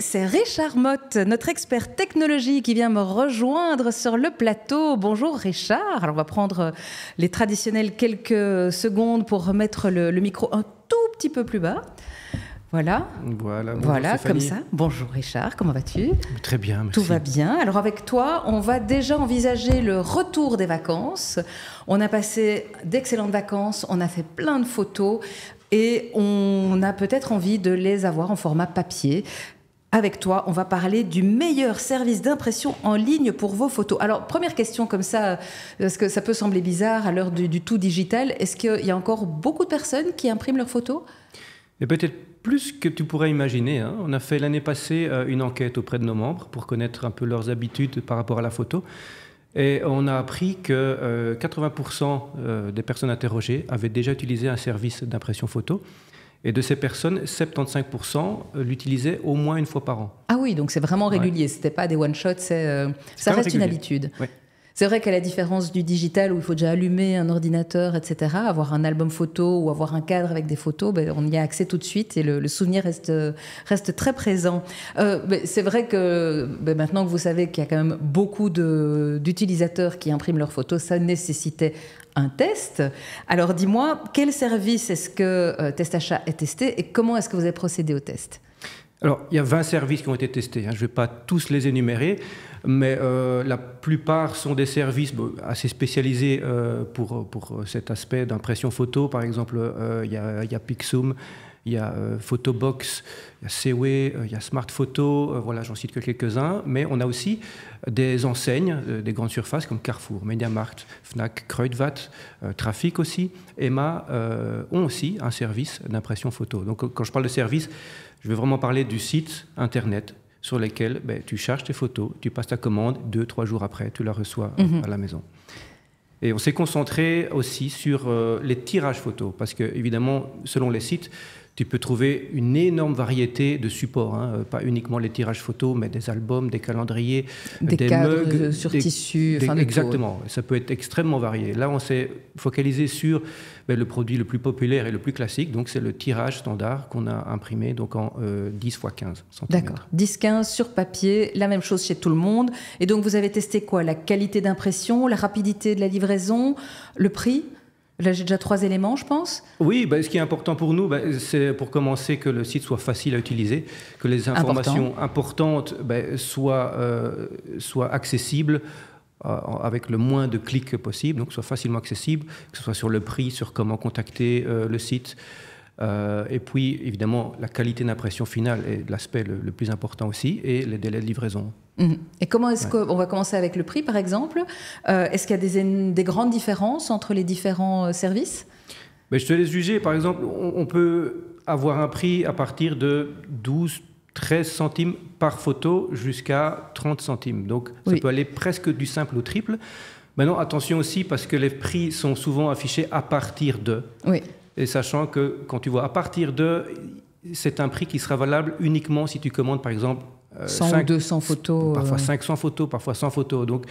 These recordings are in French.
c'est Richard Mott, notre expert technologie, qui vient me rejoindre sur le plateau. Bonjour Richard. Alors on va prendre les traditionnelles quelques secondes pour remettre le, micro un tout petit peu plus bas. Voilà. Voilà, voilà comme ça. Bonjour Richard, comment vas-tu? Très bien, merci. Tout va bien. Alors avec toi, on va déjà envisager le retour des vacances. On a passé d'excellentes vacances, on a fait plein de photos et on a peut-être envie de les avoir en format papier. Avec toi, on va parler du meilleur service d'impression en ligne pour vos photos. Alors, première question comme ça, parce que ça peut sembler bizarre à l'heure du, tout digital, est-ce qu'il y a encore beaucoup de personnes qui impriment leurs photos? Et peut-être plus que tu pourrais imaginer. Hein. On a fait l'année passée euh, une enquête auprès de nos membres pour connaître un peu leurs habitudes par rapport à la photo. Et on a appris que 80% euh, euh, des personnes interrogées avaient déjà utilisé un service d'impression photo. Et de ces personnes, 75% l'utilisaient au moins une fois par an. Ah oui, donc c'est vraiment régulier. Ce n'était pas des one-shots, ça reste une habitude. C'est vrai qu'à la différence du digital où il faut déjà allumer un ordinateur, etc., avoir un album photo ou avoir un cadre avec des photos, ben, on y a accès tout de suite et le, souvenir reste, reste très présent. Euh, c'est vrai que ben, maintenant que vous savez qu'il y a quand même beaucoup d'utilisateurs qui impriment leurs photos, ça nécessitait un test. Alors dis-moi, quel service est-ce que euh, TestAchat est testé et comment est-ce que vous avez procédé au test? Alors, il y a 20 services qui ont été testés. Hein. Je ne vais pas tous les énumérer mais euh, la plupart sont des services assez spécialisés euh, pour, pour cet aspect d'impression photo. Par exemple, euh, il y, a Pixum, il y a Photobox, il y a Sewe, il y a Smart Photo, voilà, j'en cite que quelques-uns, mais on a aussi des enseignes, des grandes surfaces comme Carrefour, MediaMarkt, Fnac, Kruidvat, Trafic aussi, Emma ont aussi un service d'impression photo. Donc quand je parle de service, je vais vraiment parler du site internet sur lesquels ben, tu charges tes photos, tu passes ta commande, deux, trois jours après, tu la reçois euh, mhm. à la maison. Et on s'est concentré aussi sur euh, les tirages photos, parce que évidemment, selon les sites, tu peux trouver une énorme variété de supports, hein. euh, pas uniquement les tirages photos, mais des albums, des calendriers, des, des mugs, sur tissu. exactement, ça peut être extrêmement varié. Là, on s'est focalisé sur ben, le produit le plus populaire et le plus classique, donc c'est le tirage standard qu'on a imprimé donc en 10 x 15 cm. D'accord, 10-15 sur papier, la même chose chez tout le monde. Et donc vous avez testé quoi? La qualité d'impression, la rapidité de la livraison, le prix? Là, j'ai déjà trois éléments, je pense. Oui, bah, ce qui est important pour nous, bah, c'est pour commencer que le site soit facile à utiliser, que les informations importantes bah, soient, euh, soient accessibles euh, avec le moins de clics possible, donc soient facilement accessibles, que ce soit sur le prix, sur comment contacter euh, le site. et puis, évidemment, la qualité d'impression finale est l'aspect le, plus important aussi, et les délais de livraison. Mhm. Et comment est-ce qu'on va commencer avec le prix, par exemple euh, Est-ce qu'il y a des, grandes différences entre les différents euh, services? Mais Je te laisse juger. Par exemple, on, peut avoir un prix à partir de 12, 13 centimes par photo jusqu'à 30 centimes. Donc, ça peut aller presque du simple au triple. Maintenant, attention aussi, parce que les prix sont souvent affichés à partir de. Oui. Et sachant que quand tu vois à partir de, c'est un prix qui sera valable uniquement si tu commandes, par exemple, 100 euh, ou 200 photos. Parfois 500 euh. photos, parfois 100 photos. Donc,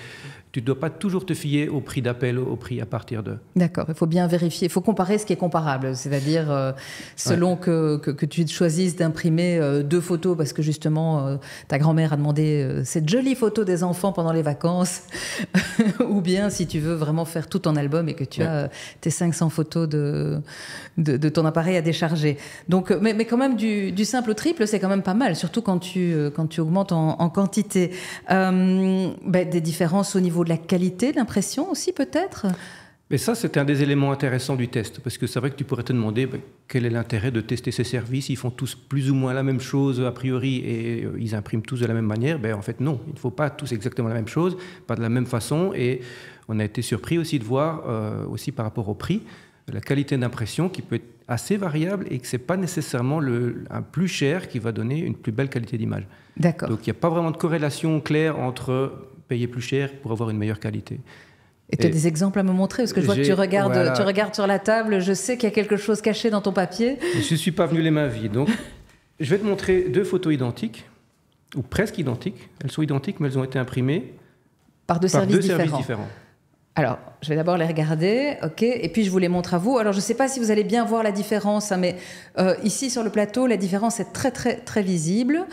tu ne dois pas toujours te fier au prix d'appel, au prix à partir de. D'accord, il faut bien vérifier, il faut comparer ce qui est comparable, c'est-à-dire euh, selon que, que, tu choisisses d'imprimer deux photos parce que justement ta grand-mère a demandé cette jolie photo des enfants pendant les vacances, ou bien si tu veux vraiment faire tout en album et que tu as tes 500 photos de, de, ton appareil à décharger. Donc, mais, mais quand même du, du simple au triple, c'est quand même pas mal, surtout quand tu, quand tu augmentes en, quantité. Euh, ben, des différences au niveau de la qualité de l'impression aussi peut-être? Mais ça, c'était un des éléments intéressants du test, parce que c'est vrai que tu pourrais te demander ben, quel est l'intérêt de tester ces services? Ils font tous plus ou moins la même chose a priori et euh, ils impriment tous de la même manière. Ben, en fait, non, il ne faut pas tous exactement la même chose, pas de la même façon. Et on a été surpris aussi de voir, euh, aussi par rapport au prix, la qualité d'impression qui peut être assez variable et que ce n'est pas nécessairement le, un plus cher qui va donner une plus belle qualité d'image. D'accord. Donc il n'y a pas vraiment de corrélation claire entre payer plus cher pour avoir une meilleure qualité. Et tu as des exemples à me montrer Parce que je vois que tu regardes, tu regardes sur la table, je sais qu'il y a quelque chose caché dans ton papier. Je ne suis pas venu les mains vides. Donc, je vais te montrer deux photos identiques, ou presque identiques. Elles sont identiques, mais elles ont été imprimées par deux, services, différents. Alors, je vais d'abord les regarder, ok, et puis je vous les montre à vous. Alors, je ne sais pas si vous allez bien voir la différence, hein, mais euh, ici sur le plateau, la différence est très très très visible.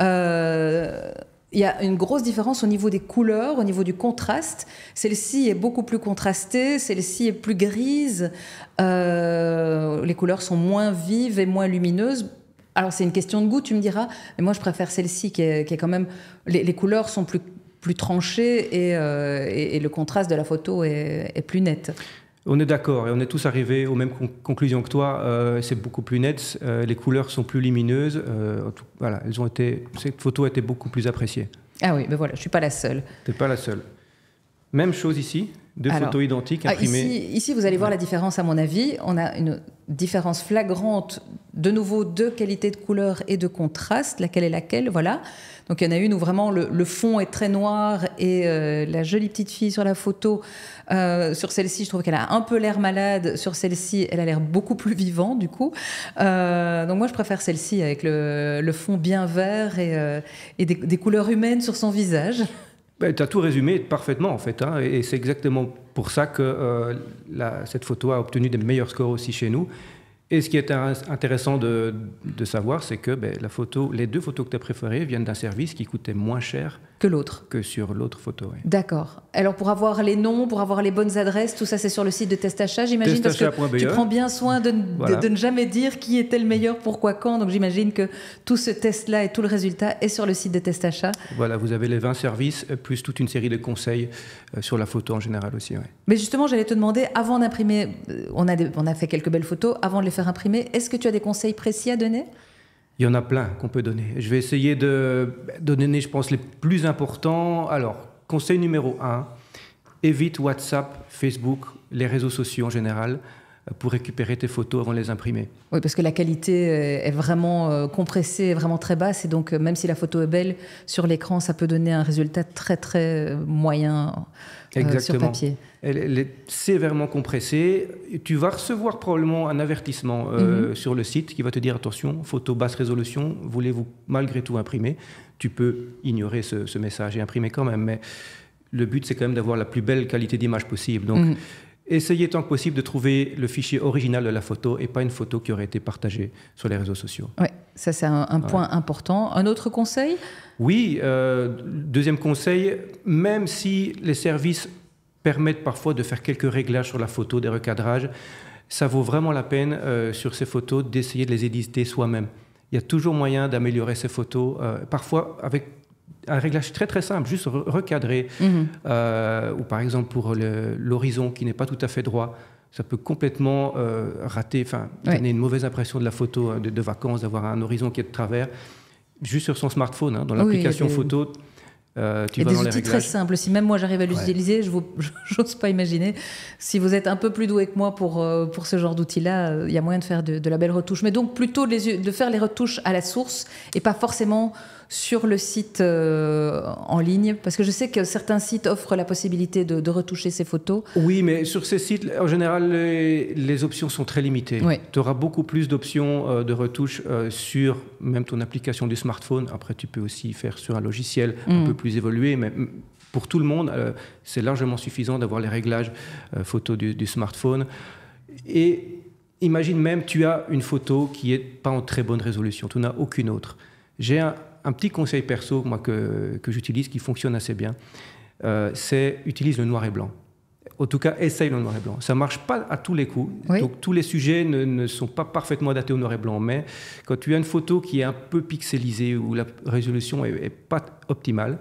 Euh, il y a une grosse différence au niveau des couleurs, au niveau du contraste. Celle-ci est beaucoup plus contrastée, celle-ci est plus grise. Euh, les couleurs sont moins vives et moins lumineuses. Alors c'est une question de goût, tu me diras, mais moi je préfère celle-ci qui est, qui est, quand même... Les, couleurs sont plus plus tranché et, euh, et, et, le contraste de la photo est plus net. On est d'accord et on est tous arrivés aux mêmes con conclusions que toi. Euh, c'est beaucoup plus net, euh, les couleurs sont plus lumineuses. Euh, tout, voilà, elles ont été, cette photo a été beaucoup plus appréciée. Ah oui, mais voilà, je suis pas la seule. T'es pas la seule. Même chose ici, deux Alors, photos identiques imprimées. Ah, ici, ici, vous allez voir la différence à mon avis. On a une différence flagrante, de nouveau, de qualité de couleur et de contraste. Laquelle est laquelle Voilà. Donc il y en a une où vraiment le, le fond est très noir et euh, la jolie petite fille sur la photo, euh, sur celle-ci, je trouve qu'elle a un peu l'air malade. Sur celle-ci, elle a l'air beaucoup plus vivant du coup. Euh, donc moi je préfère celle-ci avec le, le, fond bien vert et, et des, des, couleurs humaines sur son visage. Ben, tu as tout résumé parfaitement en fait, hein, et c'est exactement pour ça que euh, cette photo a obtenu des meilleurs scores aussi chez nous. Et ce qui est intéressant de, savoir, c'est que ben, les deux photos que tu as préférées viennent d'un service qui coûtait moins cher que l'autre. Que sur l'autre photo. Oui. D'accord. Alors pour avoir les noms, pour avoir les bonnes adresses, tout ça c'est sur le site de Testachat, j'imagine, parce que tu prends bien soin de, voilà. de, de, ne jamais dire qui était le meilleur, pourquoi, quand. Donc j'imagine que tout ce test-là et tout le résultat est sur le site de Testachat. Voilà, vous avez les 20 services, plus toute une série de conseils euh, sur la photo en général aussi. Oui. Mais justement, j'allais te demander, avant d'imprimer, euh, on a, des, on a fait quelques belles photos, avant de les faire imprimer, est-ce que tu as des conseils précis à donner? Il y en a plein qu'on peut donner. Je vais essayer de, de, donner, je pense, les plus importants. Alors, conseil numéro un, évite WhatsApp, Facebook, les réseaux sociaux en général pour récupérer tes photos avant de les imprimer. Oui, parce que la qualité est vraiment euh, compressée, vraiment très basse, et donc même si la photo est belle sur l'écran, ça peut donner un résultat très très moyen euh, sur papier. Elle, elle, est sévèrement compressée. Tu vas recevoir probablement un avertissement euh, mm -hmm. sur le site qui va te dire attention, photo basse résolution, voulez-vous malgré tout imprimer? Tu peux ignorer ce, ce, message et imprimer quand même, mais le but c'est quand même d'avoir la plus belle qualité d'image possible. Donc, mm -hmm essayez tant que possible de trouver le fichier original de la photo et pas une photo qui aurait été partagée sur les réseaux sociaux. Oui, ça c'est un, un, point ouais. important. Un autre conseil? Oui, euh, deuxième conseil, même si les services permettent parfois de faire quelques réglages sur la photo, des recadrages, ça vaut vraiment la peine euh, sur ces photos d'essayer de les éditer soi-même. Il y a toujours moyen d'améliorer ces photos, euh, parfois avec un réglage très très simple, juste recadrer, mm -hmm. euh, ou par exemple pour l'horizon qui n'est pas tout à fait droit, ça peut complètement euh, rater, enfin ouais. donner une mauvaise impression de la photo de, de vacances, d'avoir un horizon qui est de travers, juste sur son smartphone, hein, dans l'application oui, photo. Euh, tu et vas des outils très simples. Si même moi j'arrive à l'utiliser, ouais. je n'ose pas imaginer. Si vous êtes un peu plus doué que moi pour, euh, pour ce genre d'outils-là, il euh, y a moyen de faire de, de, la belle retouche. Mais donc plutôt de, les, de faire les retouches à la source et pas forcément sur le site euh, en ligne Parce que je sais que certains sites offrent la possibilité de, de, retoucher ces photos. Oui, mais sur ces sites, en général, les, les options sont très limitées. Oui. Tu auras beaucoup plus d'options euh, de retouche euh, sur même ton application du smartphone. Après, tu peux aussi faire sur un logiciel mm. un peu plus évolué, mais pour tout le monde, c'est largement suffisant d'avoir les réglages photo du, du smartphone. Et imagine même, tu as une photo qui n'est pas en très bonne résolution, tu n'as aucune autre. J'ai un, un petit conseil perso moi, que, que j'utilise qui fonctionne assez bien, euh, c'est utilise le noir et blanc. En tout cas, essaye le noir et blanc. Ça ne marche pas à tous les coups. Oui. Donc, tous les sujets ne, ne, sont pas parfaitement adaptés au noir et blanc. Mais quand tu as une photo qui est un peu pixelisée, où la résolution n'est pas optimale,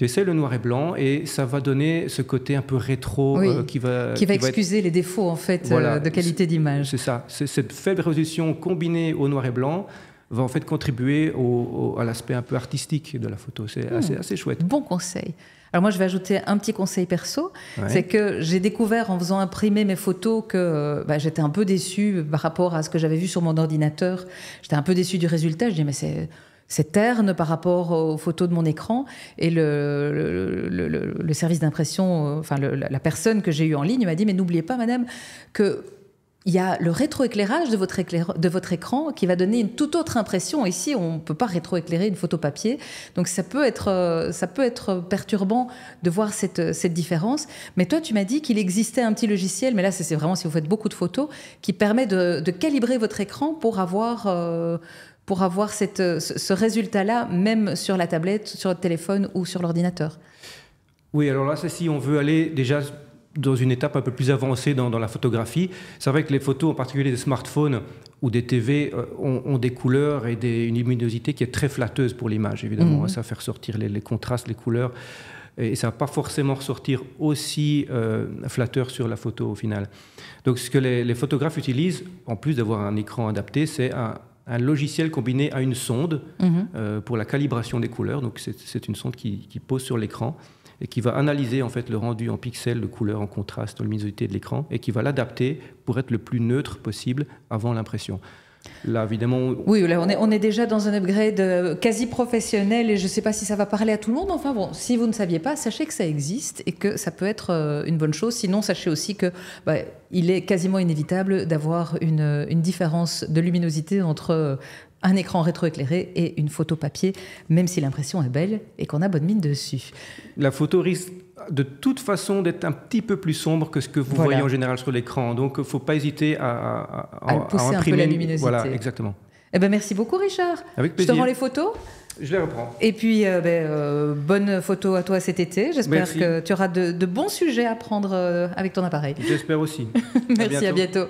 tu essaies le noir et blanc et ça va donner ce côté un peu rétro oui, euh, qui va qui va qui excuser va être... les défauts en fait voilà, euh, de qualité d'image. C'est ça. Cette faible résolution combinée au noir et blanc va en fait contribuer au, au, à l'aspect un peu artistique de la photo. C'est mmh. assez, assez, chouette. Bon conseil. Alors moi, je vais ajouter un petit conseil perso, ouais. c'est que j'ai découvert en faisant imprimer mes photos que bah, j'étais un peu déçue par rapport à ce que j'avais vu sur mon ordinateur. J'étais un peu déçue du résultat. Je dis mais c'est c'est terne par rapport aux photos de mon écran. Et le, le, le, le service d'impression, enfin la personne que j'ai eue en ligne m'a dit, mais n'oubliez pas, madame, que il y a le rétroéclairage de votre, écran qui va donner une toute autre impression. Ici, on ne peut pas rétroéclairer une photo papier. Donc ça peut être, euh, perturbant de voir cette, cette différence. Mais toi, tu m'as dit qu'il existait un petit logiciel, mais là, c'est vraiment si vous faites beaucoup de photos, qui permet de, calibrer votre écran pour avoir... Euh, ce résultat-là, même sur la tablette, sur le téléphone ou sur l'ordinateur Oui, alors là, c'est si on veut aller déjà dans une étape un peu plus avancée dans, la photographie. C'est vrai que les photos, en particulier des smartphones ou des TV, euh, ont, des couleurs et des, une luminosité qui est très flatteuse pour l'image, évidemment. Mhm. Ça fait ressortir les, contrastes, les couleurs. Et ça ne va pas forcément ressortir aussi euh, flatteur sur la photo au final. Donc ce que les, photographes utilisent, en plus d'avoir un écran adapté, c'est un, logiciel combiné à une sonde mhm. euh, pour la calibration des couleurs. Donc c'est une sonde qui, qui pose sur l'écran et qui va analyser en fait le rendu en pixels, de couleur, en contraste, en luminosité de l'écran, et qui va l'adapter pour être le plus neutre possible avant l'impression. Là, évidemment. Oui, là, on est, on est déjà dans un upgrade euh, quasi professionnel et je ne sais pas si ça va parler à tout le monde. Enfin, bon, si vous ne saviez pas, sachez que ça existe et que ça peut être euh, une bonne chose. Sinon, sachez aussi que bah, il est quasiment inévitable d'avoir une, une, différence de luminosité entre un écran rétroéclairé et une photo papier, même si l'impression est belle et qu'on a bonne mine dessus. La photo risque de toute façon d'être un petit peu plus sombre que ce que vous voyez en général sur l'écran. Donc, il ne faut pas hésiter à, à, pousser un peu la luminosité. Voilà, exactement. Eh ben, merci beaucoup, Richard. Avec plaisir. Je te rends les photos. Je les reprends. Et puis, euh, ben, euh, bonne photo à toi cet été. J'espère que tu auras de, bons sujets à prendre euh, avec ton appareil. J'espère aussi. merci, À bientôt.